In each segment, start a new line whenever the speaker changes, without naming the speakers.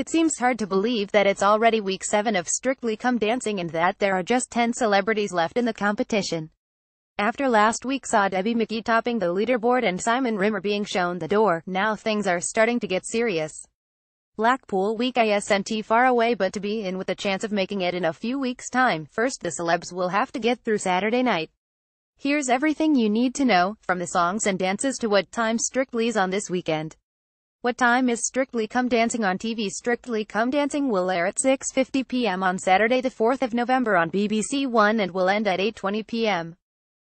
It seems hard to believe that it's already week 7 of Strictly Come Dancing and that there are just 10 celebrities left in the competition. After last week saw Debbie McGee topping the leaderboard and Simon Rimmer being shown the door, now things are starting to get serious. Blackpool week isn't far away but to be in with a chance of making it in a few weeks time, first the celebs will have to get through Saturday night. Here's everything you need to know, from the songs and dances to what time Strictly's on this weekend. What time is Strictly Come Dancing on TV? Strictly Come Dancing will air at 6.50 p.m. on Saturday the 4th of November on BBC One and will end at 8.20 p.m.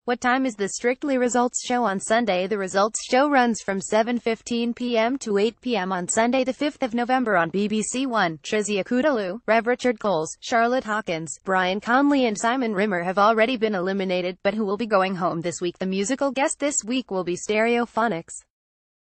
What time is the Strictly Results show on Sunday? The Results show runs from 7.15 p.m. to 8 p.m. on Sunday the 5th of November on BBC One. Chizzy Akudolu, Rev Richard Coles, Charlotte Hawkins, Brian Conley and Simon Rimmer have already been eliminated, but who will be going home this week? The musical guest this week will be Stereophonics.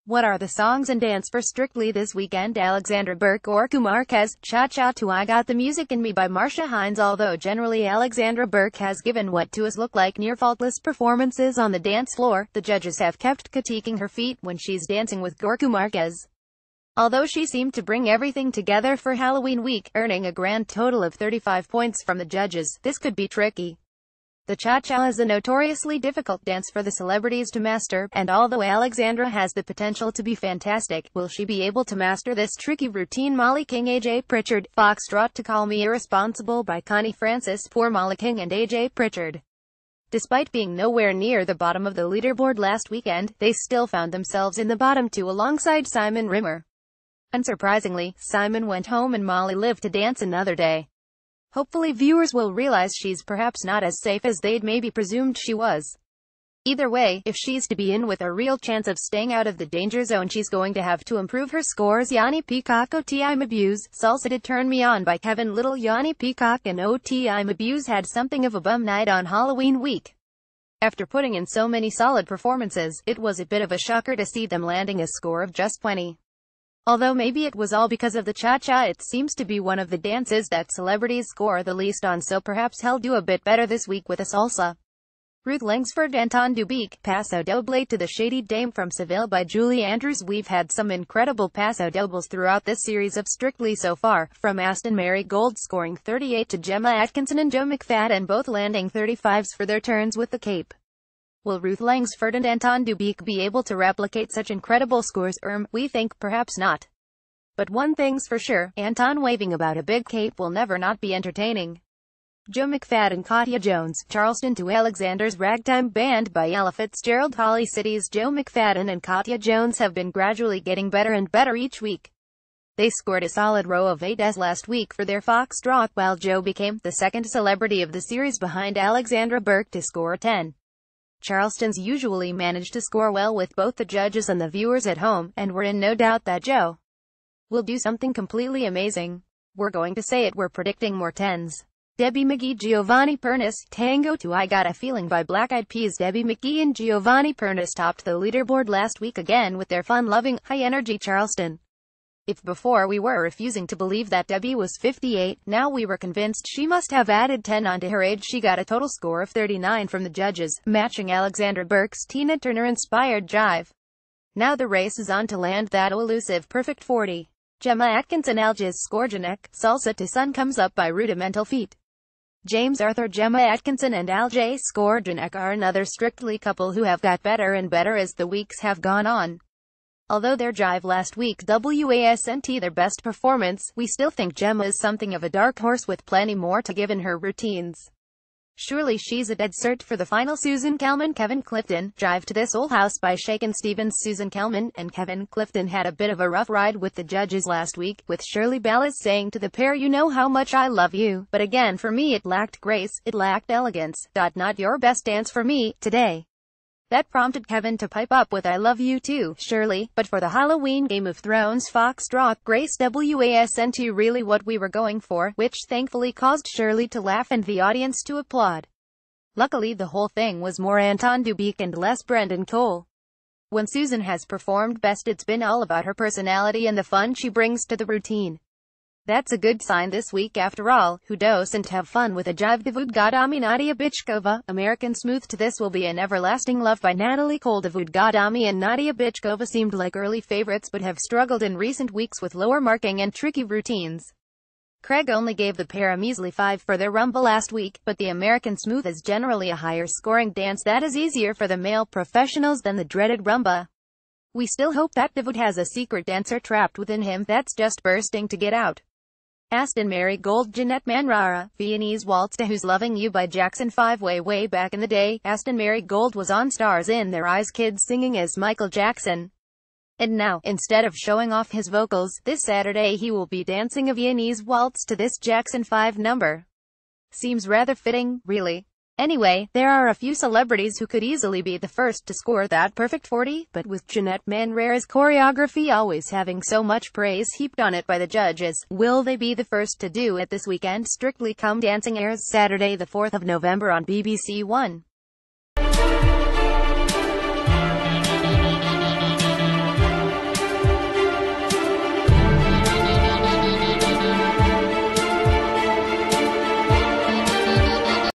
What are the songs and dance for Strictly this weekend? Alexandra Burke or Marquez, Cha Cha to I Got the Music in Me by Marcia Hines Although generally Alexandra Burke has given what to us look like near faultless performances on the dance floor, the judges have kept critiquing her feet when she's dancing with Gorka Marquez. Although she seemed to bring everything together for Halloween week, earning a grand total of 35 points from the judges, this could be tricky. The cha-cha is a notoriously difficult dance for the celebrities to master, and although Alexandra has the potential to be fantastic, will she be able to master this tricky routine? Mollie King AJ Pritchard, Foxtrot to Call Me Irresponsible by Connie Francis, Poor Mollie King and AJ Pritchard. Despite being nowhere near the bottom of the leaderboard last weekend, they still found themselves in the bottom two alongside Simon Rimmer. Unsurprisingly, Simon went home and Mollie lived to dance another day. Hopefully viewers will realize she's perhaps not as safe as they'd maybe presumed she was. Either way, if she's to be in with a real chance of staying out of the danger zone she's going to have to improve her scores Jonnie Peacock Oti Mabuse, Salsa Did Turn Me On by Kevin Lyttle Jonnie Peacock and Oti Mabuse had something of a bum night on Halloween week. After putting in so many solid performances, it was a bit of a shocker to see them landing a score of just 20. Although maybe it was all because of the cha-cha it seems to be one of the dances that celebrities score the least on so perhaps he'll do a bit better this week with a salsa. Ruth Langsford Anton Du Beke, Paso Doble to the Shady Dame from Seville by Julie Andrews We've had some incredible Paso Dobles throughout this series of Strictly so far, from Aston Merrygold scoring 38 to Gemma Atkinson and Joe McFadden both landing 35s for their turns with the cape. Will Ruth Langsford and Anton Du Beke be able to replicate such incredible scores? Erm, we think perhaps not. But one thing's for sure, Anton waving about a big cape will never not be entertaining. Joe McFadden Katya Jones, Charleston to Alexander's Ragtime Band by Ella Fitzgerald Hollyoaks' Joe McFadden and Katya Jones have been gradually getting better and better each week. They scored a solid row of 8 as last week for their Foxtrot while Joe became the second celebrity of the series behind Alexandra Burke to score 10. Charleston's usually manage to score well with both the judges and the viewers at home, and we're in no doubt that Joe will do something completely amazing. We're going to say it, we're predicting more tens. Debbie McGee Giovanni Pernice, Tango to I Got a Feeling by Black Eyed Peas Debbie McGee and Giovanni Pernice topped the leaderboard last week again with their fun-loving, high-energy Charleston. If before we were refusing to believe that Debbie was 58, now we were convinced she must have added 10 onto her age. She got a total score of 39 from the judges, matching Alexandra Burke's Tina Turner-inspired jive. Now the race is on to land that elusive perfect 40. Gemma Atkinson Aljaž Škorjanec, Salsa to Sun comes up by Rudimental Feet. James Arthur Gemma Atkinson and Aljaž Škorjanec are another strictly couple who have got better and better as the weeks have gone on. Although their drive last week wasn't their best performance, we still think Gemma is something of a dark horse with plenty more to give in her routines. Surely she's a dead cert for the final Susan Calman Kevin Clifton, Drive to This Old House by Shakin' Stevens Susan Calman and Kevin Clifton had a bit of a rough ride with the judges last week, with Shirley Ballas saying to the pair you know how much I love you, but again for me it lacked grace, it lacked elegance. Not your best dance for me, today. That prompted Kevin to pipe up with I love you too, Shirley, but for the Halloween Game of Thrones Foxtrot Grace wasn't really what we were going for, which thankfully caused Shirley to laugh and the audience to applaud. Luckily the whole thing was more Anton Du Beke and less Brendan Cole. When Susan has performed best it's been all about her personality and the fun she brings to the routine. That's a good sign this week after all, who does and have fun with a jive Ghadami Nadiya Bychkova, American Smooth to this will be an everlasting love by Natalie Cole Ghadami and Nadiya Bychkova seemed like early favorites but have struggled in recent weeks with lower marking and tricky routines. Craig only gave the pair a measly 5 for their rumba last week, but the American Smooth is generally a higher scoring dance that is easier for the male professionals than the dreaded rumba. We still hope that Davood has a secret dancer trapped within him that's just bursting to get out. Aston Merrygold Janette Manrara, Viennese Waltz to Who's Loving You by Jackson 5 Way way back in the day, Aston Merrygold was on Stars in Their Eyes Kids singing as Michael Jackson. And now, instead of showing off his vocals, this Saturday he will be dancing a Viennese Waltz to this Jackson 5 number. Seems rather fitting, really. Anyway, there are a few celebrities who could easily be the first to score that perfect 40, but with Janette Manrara's choreography always having so much praise heaped on it by the judges, will they be the first to do it this weekend? Strictly Come Dancing airs Saturday the 4th of November on BBC One.